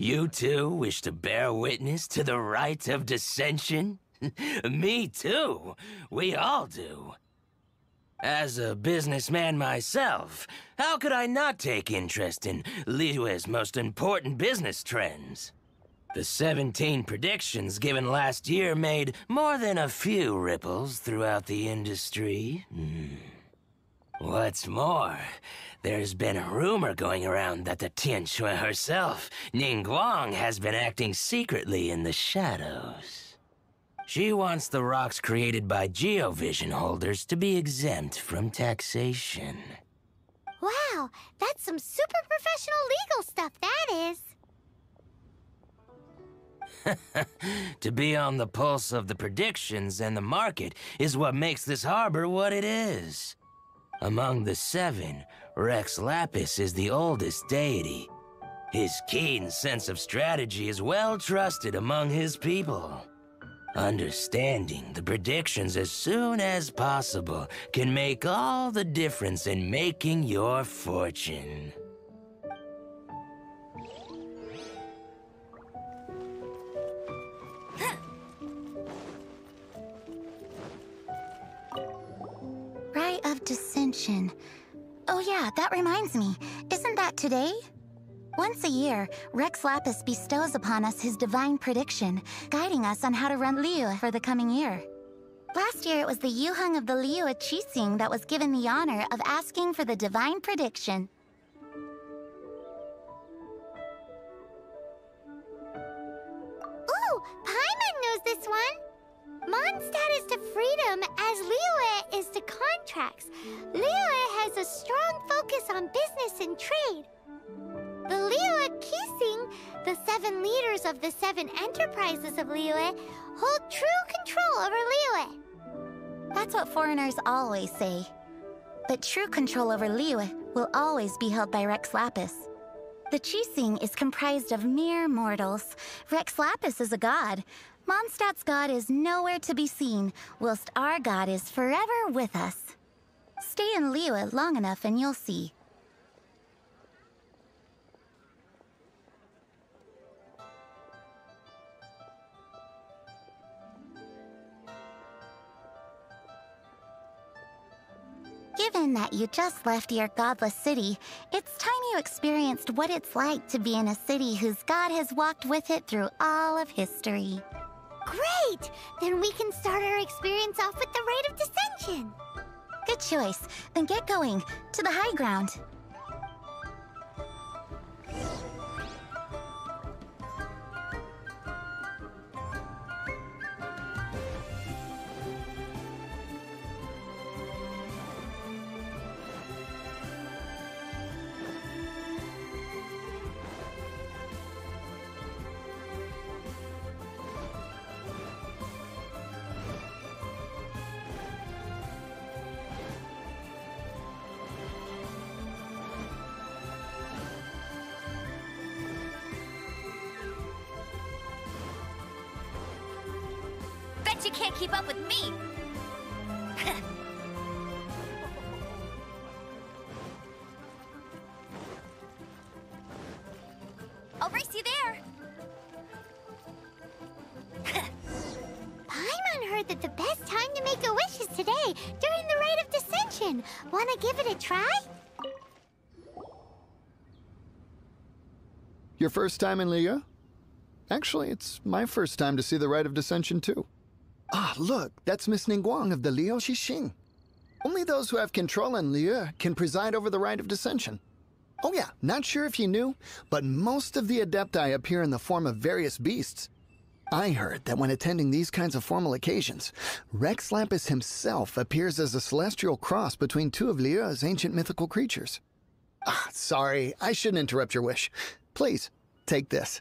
You too wish to bear witness to the rite of descension? Me too. We all do. As a businessman myself, how could I not take interest in Liyue's most important business trends? The 17 predictions given last year made more than a few ripples throughout the industry. Hmm. What's more, there's been a rumor going around that the Tianquan herself, Ningguang, has been acting secretly in the shadows. She wants the rocks created by Geo Vision holders to be exempt from taxation. Wow, that's some super professional legal stuff, that is. to be on the pulse of the predictions and the market is what makes this harbor what it is. Among the seven, Rex Lapis is the oldest deity. His keen sense of strategy is well trusted among his people. Understanding the predictions as soon as possible can make all the difference in making your fortune. Dissension. Oh yeah, that reminds me. Isn't that today? Once a year, Rex Lapis bestows upon us his divine prediction, guiding us on how to run Liyue for the coming year. Last year, it was the Yuheng of the Liyue Qixing that was given the honor of asking for the divine prediction. Contracts. Has a strong focus on business and trade. The Liyue Qixing, the seven leaders of the seven enterprises of Liyue, hold true control over Liyue. That's what foreigners always say. But true control over Liyue will always be held by Rex Lapis. The Qixing is comprised of mere mortals. Rex Lapis is a god, Mondstadt's god is nowhere to be seen, whilst our god is forever with us. Stay in Liyue long enough and you'll see. Given that you just left your godless city, it's time you experienced what it's like to be in a city whose god has walked with it through all of history. Great! Then we can start our experience off with the Rite of Descension. Good choice. Then get going. To the high ground. You can't keep up with me! I'll race you there! Paimon heard that the best time to make a wish is today, during the Rite of Descension. Wanna give it a try? Your first time in Liyue? Actually, it's my first time to see the Rite of Descension, too. Look, that's Miss Ningguang of the Liyue Qixing. Only those who have control in Liyue can preside over the rite of descension. Oh yeah, not sure if you knew, but most of the Adepti appear in the form of various beasts. I heard that when attending these kinds of formal occasions, Rex Lapis himself appears as a celestial cross between two of Liyue's ancient mythical creatures. Ah, sorry, I shouldn't interrupt your wish. Please, take this.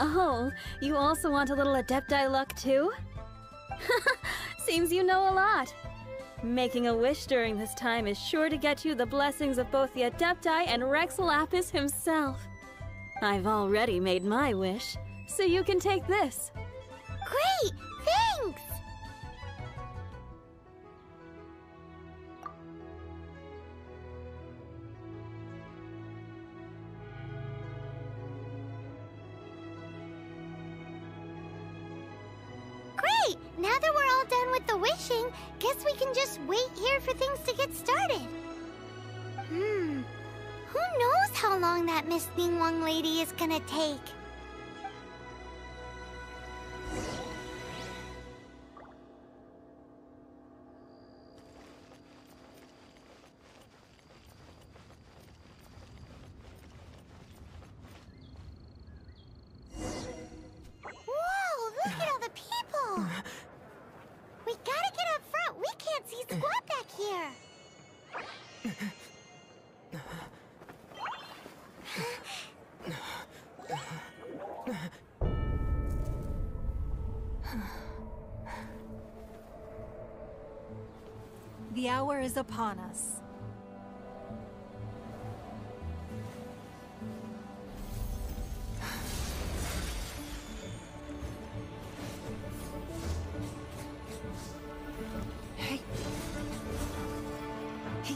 Oh, you also want a little Adepti luck too? Seems you know a lot. Making a wish during this time is sure to get you the blessings of both the Adepti and Rex Lapis himself. I've already made my wish, so you can take this. Great! Gonna take? We gotta get up front. We can't see squat back here. The hour is upon us. Hey. Hey.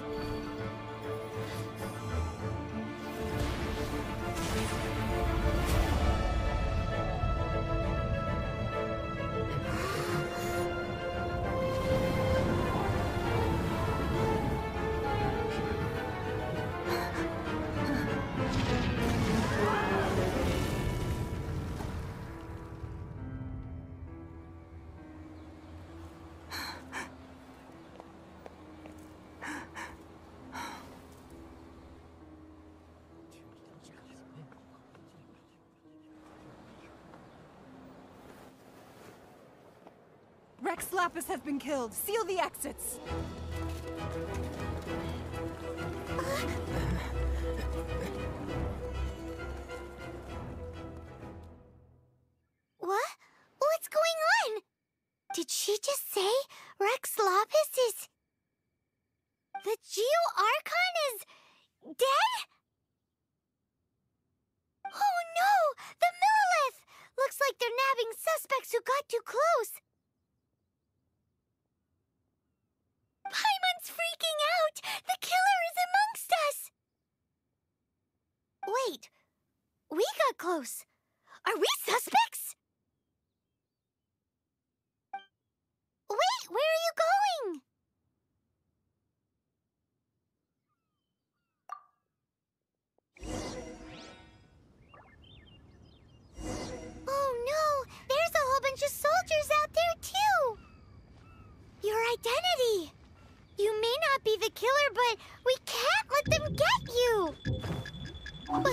Rex Lapis has been killed. Seal the exits. But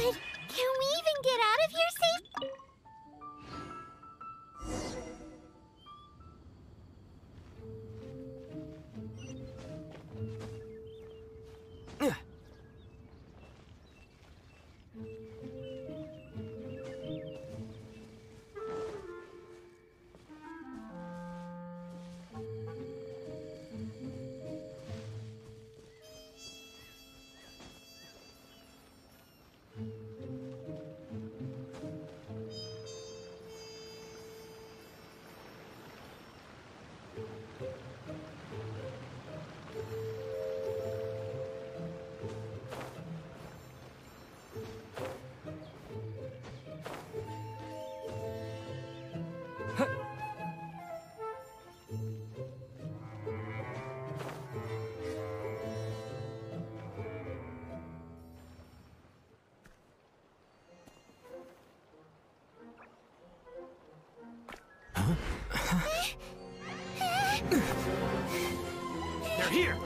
here!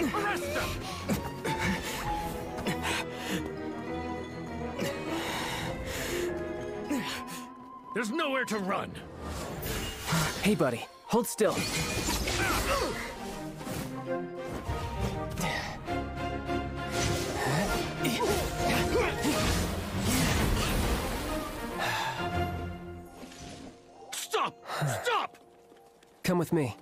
Arrest them! There's nowhere to run! Hey, buddy, hold still. Stop! Stop! Come with me.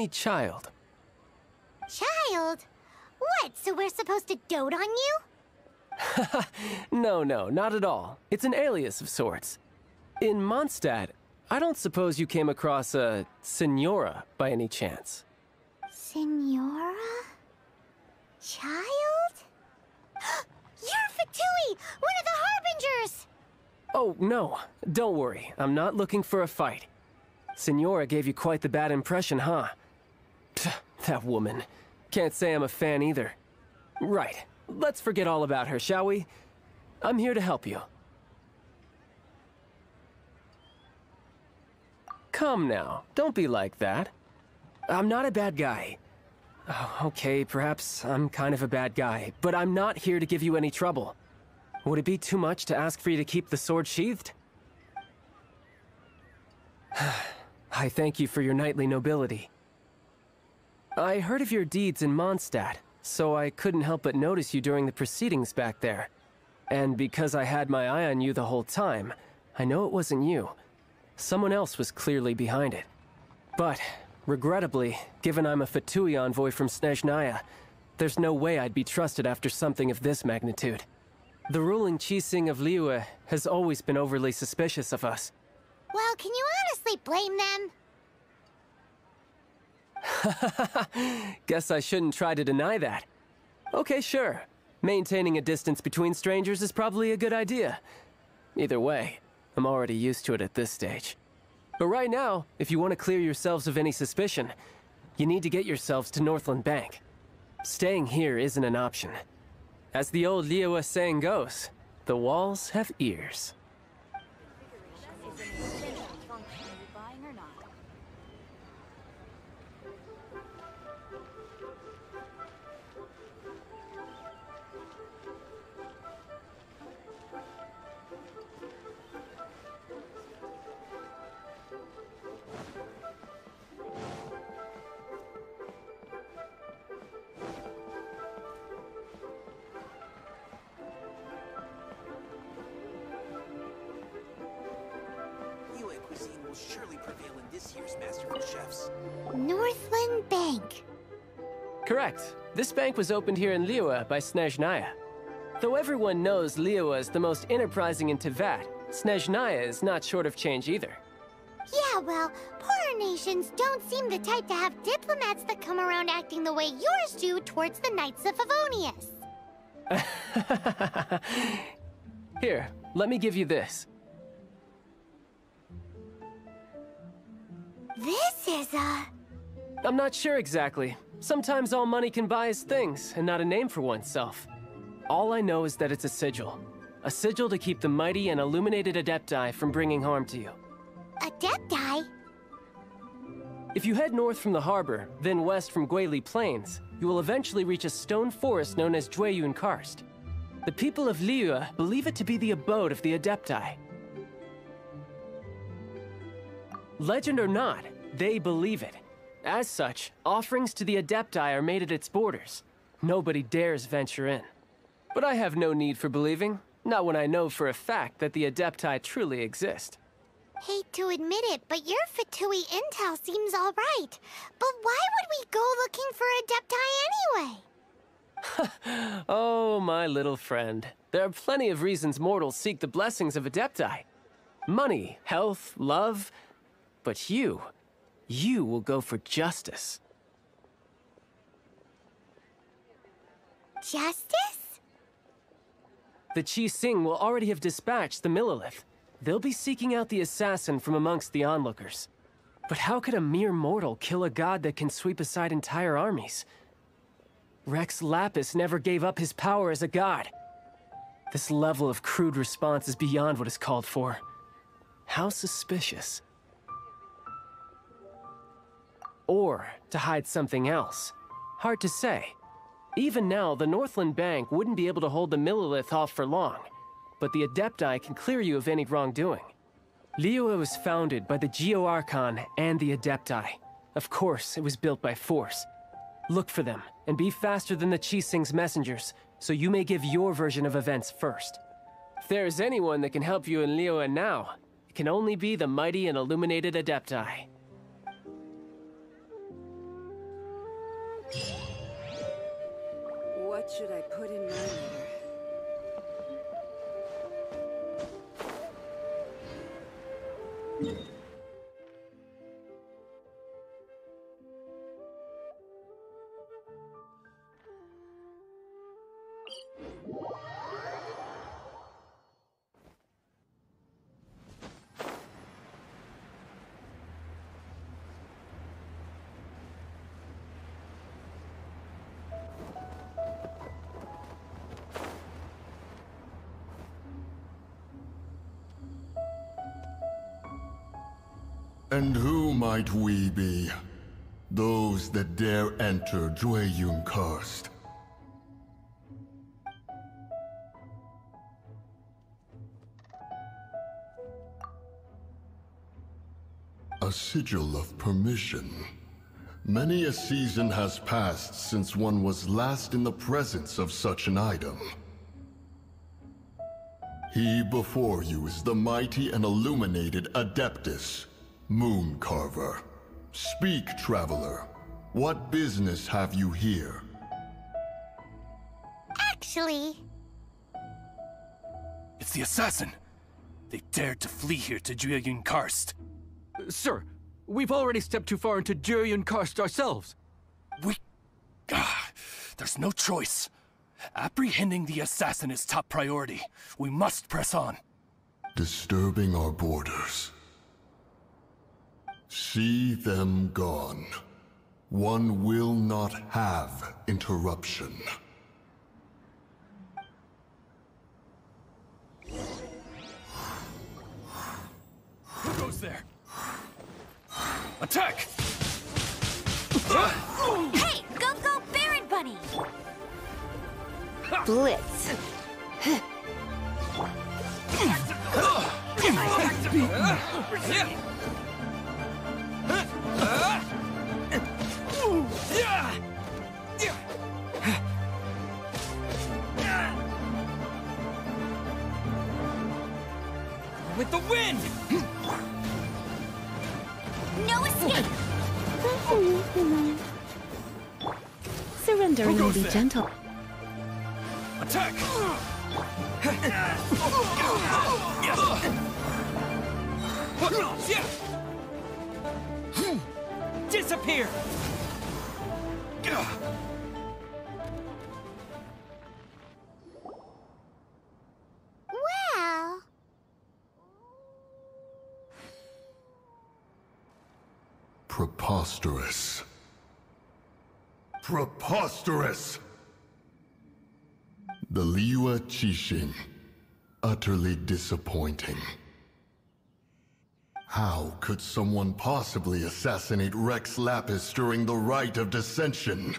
Me Childe. Childe? What, so we're supposed to dote on you? No, no, not at all. It's an alias of sorts. In Mondstadt, I don't suppose you came across a Signora by any chance. Signora? Childe? You're Fatui, one of the Harbingers! Oh, no. Don't worry. I'm not looking for a fight. Signora gave you quite the bad impression, huh? That woman. Can't say I'm a fan either. Right. Let's forget all about her, shall we? I'm here to help you. Come now. Don't be like that. I'm not a bad guy. Oh, okay, perhaps I'm kind of a bad guy, but I'm not here to give you any trouble. Would it be too much to ask for you to keep the sword sheathed? I thank you for your knightly nobility. I heard of your deeds in Mondstadt, so I couldn't help but notice you during the proceedings back there. And because I had my eye on you the whole time, I know it wasn't you. Someone else was clearly behind it. But, regrettably, given I'm a Fatui envoy from Snezhnaya, there's no way I'd be trusted after something of this magnitude. The ruling Qixing of Liyue has always been overly suspicious of us. Well, can you honestly blame them? Guess I shouldn't try to deny that. Okay, sure. Maintaining a distance between strangers is probably a good idea. Either way, I'm already used to it at this stage. But right now, if you want to clear yourselves of any suspicion, you need to get yourselves to Northland Bank. Staying here isn't an option. As the old Liyue saying goes, the walls have ears. Will surely prevail in this year's Masterful Chefs. Northland Bank. Correct. This bank was opened here in Liyue by Snezhnaya. Though everyone knows Liyue is the most enterprising in Teyvat, Snezhnaya is not short of change either. Yeah, well, poorer nations don't seem the type to have diplomats that come around acting the way yours do towards the Knights of Favonius. Here, let me give you this. This is a... I'm not sure exactly. Sometimes all money can buy is things, and not a name for oneself. All I know is that it's a sigil. A sigil to keep the mighty and illuminated Adepti from bringing harm to you. Adepti? If you head north from the harbor, then west from Guili Plains, you will eventually reach a stone forest known as Jueyun Karst. The people of Liyue believe it to be the abode of the Adepti. Legend or not, they believe it. As such, offerings to the Adepti are made at its borders. Nobody dares venture in. But I have no need for believing, not when I know for a fact that the Adepti truly exist. Hate to admit it, but your Fatui intel seems all right. But why would we go looking for Adepti anyway? Oh, my little friend. There are plenty of reasons mortals seek the blessings of Adepti. Money, health, love. But you, you will go for justice. Justice? The Qixing will already have dispatched the Millelith. They'll be seeking out the assassin from amongst the onlookers. But how could a mere mortal kill a god that can sweep aside entire armies? Rex Lapis never gave up his power as a god. This level of crude response is beyond what is called for. How suspicious. Or to hide something else. Hard to say. Even now, the Northland Bank wouldn't be able to hold the Millelith off for long, but the Adepti can clear you of any wrongdoing. Liyue was founded by the Geo Archon and the Adepti. Of course, it was built by force. Look for them, and be faster than the Qixing's messengers, so you may give your version of events first. If there is anyone that can help you in Liyue now, it can only be the mighty and illuminated Adepti. What should I put in my letter? And who might we be? Those that dare enter Jueyun Karst. A sigil of permission. Many a season has passed since one was last in the presence of such an item. He before you is the mighty and illuminated Adeptus, Moon Carver. Speak, traveler. What business have you here? Actually, It's the assassin. They dared to flee here to Jueyun Karst. Sir, we've already stepped too far into Jueyun Karst ourselves. We... Ah, there's no choice. Apprehending the assassin is top priority. We must press on. Disturbing our borders. See them gone. One will not have interruption. Who goes there? Attack! Hey, go go Baron Bunny! Blitz. With the wind! No escape! Surrendering Who will be there? gentle. Attack! Hmm. Disappear! The Liyue Qixing. Utterly disappointing. How could someone possibly assassinate Rex Lapis during the Rite of Descension?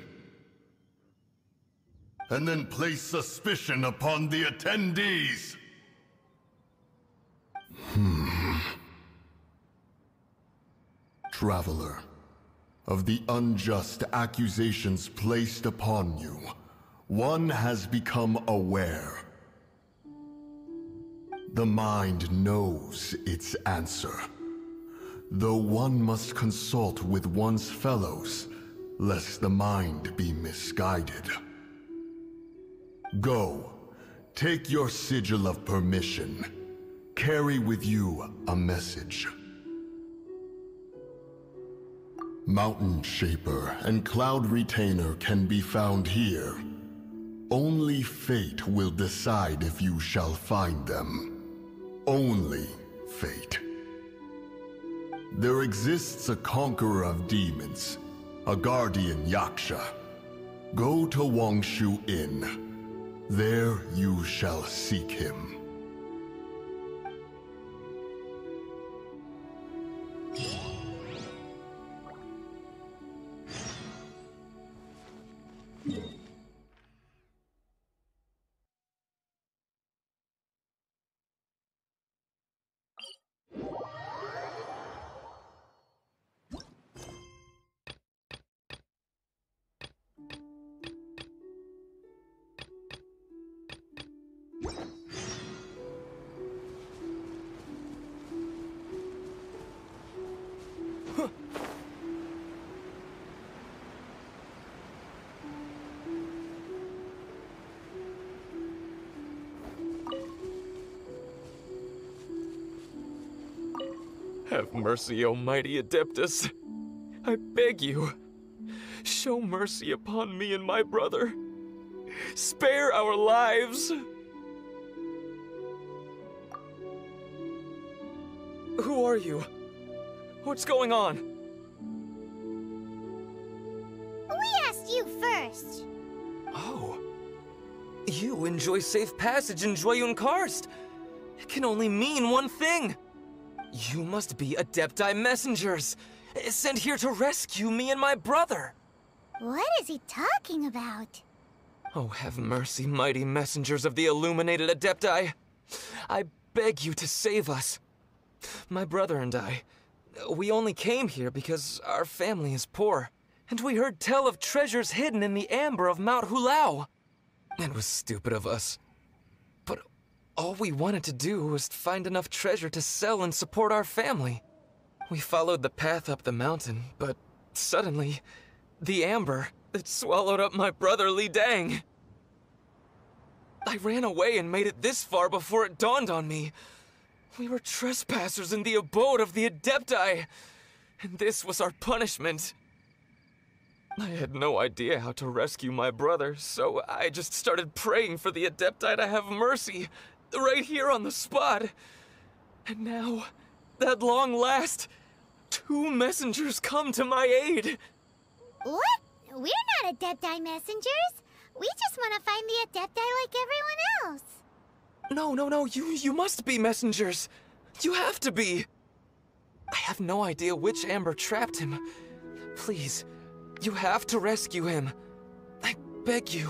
And then place suspicion upon the attendees? Hmm. Traveler, of the unjust accusations placed upon you, one has become aware. The mind knows its answer, though one must consult with one's fellows, lest the mind be misguided. Go, take your sigil of permission. Carry with you a message. Mountain Shaper and Cloud Retainer can be found here. Only fate will decide if you shall find them. Only fate. There exists a conqueror of demons, a guardian Yaksha. Go to Wangshu Inn. There you shall seek him. Have mercy, O mighty Adeptus. I beg you, show mercy upon me and my brother. Spare our lives. Who are you? What's going on? We asked you first. Oh. You enjoy safe passage in Jueyun Karst. It can only mean one thing. You must be Adepti messengers, sent here to rescue me and my brother. What is he talking about? Oh, have mercy, mighty messengers of the illuminated Adepti. I beg you to save us. My brother and I, we only came here because our family is poor, and we heard tell of treasures hidden in the amber of Mount Hulao. It was stupid of us. All we wanted to do was find enough treasure to sell and support our family. We followed the path up the mountain, but suddenly, the amber, it swallowed up my brother Li Dang. I ran away and made it this far before it dawned on me. We were trespassers in the abode of the Adepti, and this was our punishment. I had no idea how to rescue my brother, so I just started praying for the Adepti to have mercy, right here on the spot. And now, at long last, two messengers come to my aid. What? We're not Adepti messengers. We just want to find the Adepti like everyone else. No, no, no, you, you must be messengers. You have to be. I have no idea which Amber trapped him. Please, you have to rescue him. I beg you.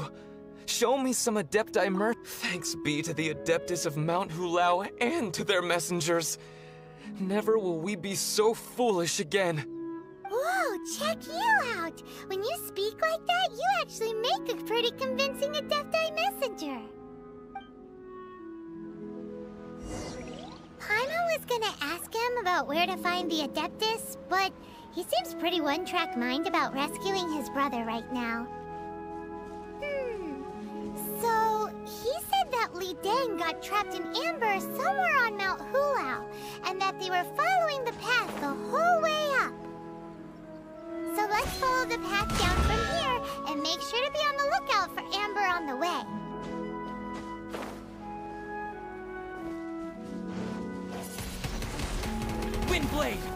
Show me some Adepti mer- Thanks be to the Adeptus of Mount Hulao and to their messengers. Never will we be so foolish again. Whoa, check you out! When you speak like that, you actually make a pretty convincing Adepti messenger. Paimon was gonna ask him about where to find the Adeptus, but he seems pretty one-track mind about rescuing his brother right now. Dang got trapped in amber somewhere on Mount Hulao, and that they were following the path the whole way up. So let's follow the path down from here and make sure to be on the lookout for Amber on the way. Windblade!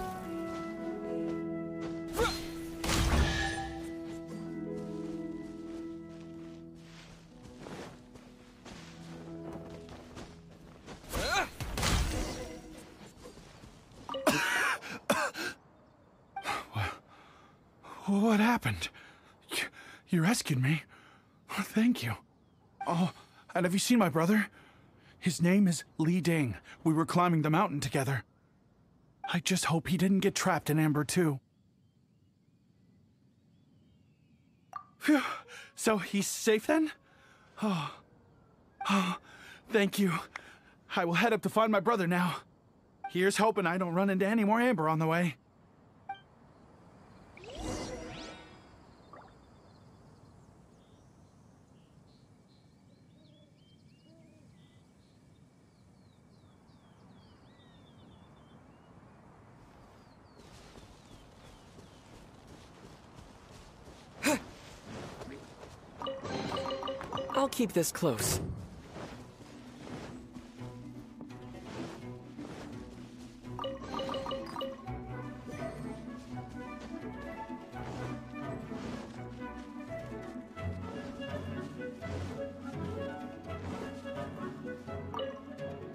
What happened? You, rescued me. Thank you. Oh, and have you seen my brother? His name is Li Ding. We were climbing the mountain together. I just hope he didn't get trapped in Amber too. Phew. So he's safe then? Oh. Oh, thank you. I will head up to find my brother now. Here's hoping I don't run into any more Amber on the way. I'll keep this close.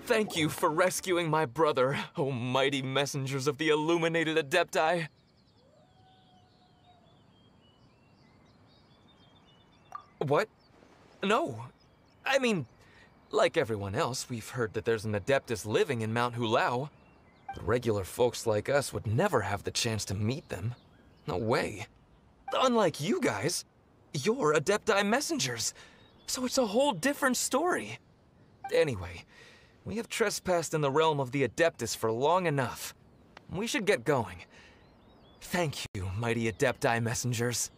Thank you for rescuing my brother, O mighty messengers of the illuminated Adepti. What? No. I mean, like everyone else, we've heard that there's an Adeptus living in Mount Hulao. But regular folks like us would never have the chance to meet them. No way. Unlike you guys, you're Adepti messengers, so it's a whole different story. Anyway, we have trespassed in the realm of the Adeptus for long enough. We should get going. Thank you, mighty Adepti messengers.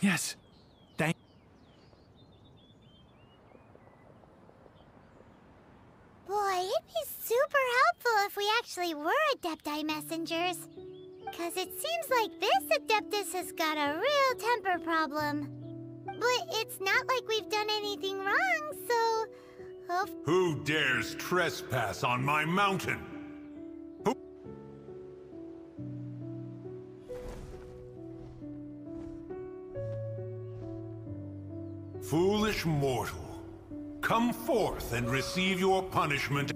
Yes. Thank. Boy, it'd be super helpful if we actually were Adepti messengers. Because it seems like this Adeptus has got a real temper problem. But it's not like we've done anything wrong, so... Who dares trespass on my mountain? Foolish mortal, come forth and receive your punishment.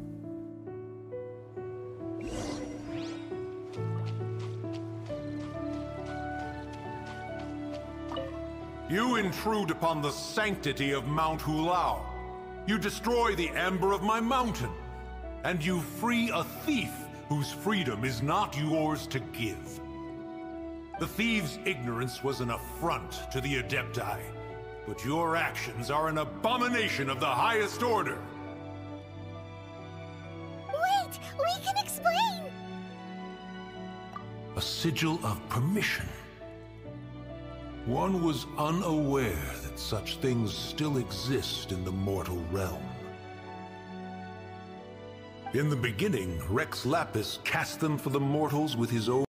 You intrude upon the sanctity of Mount Hulao. You destroy the amber of my mountain. And you free a thief whose freedom is not yours to give. The thief's ignorance was an affront to the Adepti, but your actions are an abomination of the highest order. Wait! We can explain! A sigil of permission. One was unaware that such things still exist in the mortal realm. In the beginning, Rex Lapis cast them for the mortals with his own